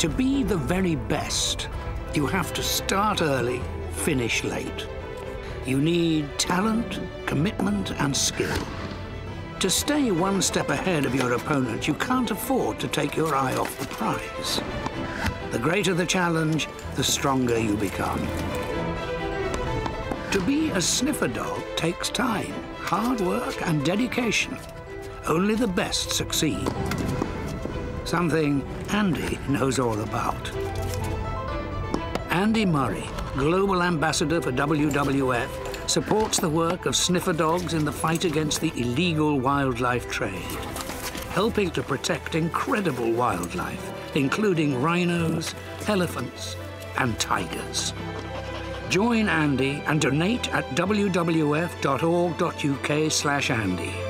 To be the very best, you have to start early, finish late. You need talent, commitment, and skill. To stay one step ahead of your opponent, you can't afford to take your eye off the prize. The greater the challenge, the stronger you become. To be a sniffer dog takes time, hard work, and dedication. Only the best succeed. Something Andy knows all about. Andy Murray, Global Ambassador for WWF, supports the work of sniffer dogs in the fight against the illegal wildlife trade, helping to protect incredible wildlife, including rhinos, elephants, and tigers. Join Andy and donate at wwf.org.uk slash Andy.